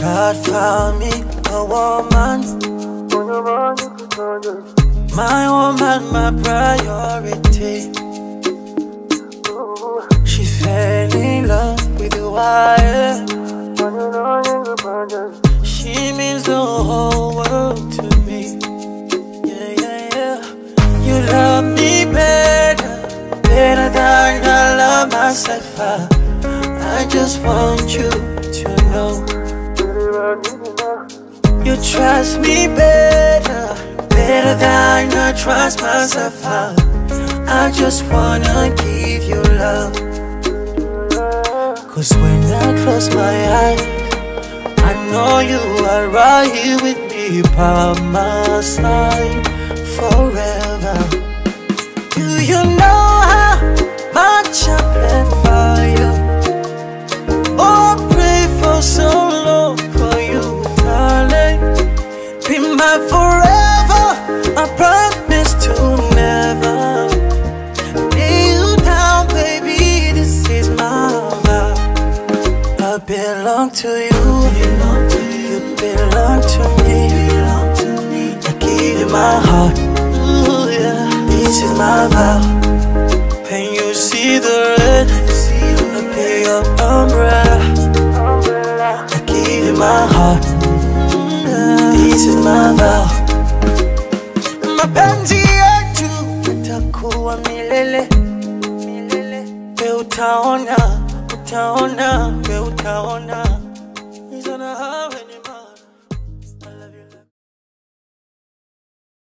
God found me a woman. My woman, my priority. She fell in love with the wire. She means the whole myself. I, just want you to know. You trust me better, better than I trust myself. I, I just wanna give you love. Cause when I close my eyes, I know you are right here with me by my side forever. Do you know belong to you. You belong to me. I give you my heart. Ooh, yeah. This is my vow. When you see the red, I be your umbrella. I give you my heart. This is my vow. Mapenzi yetu itakuwa milele milele. Utaona, utaona, we utaona, know.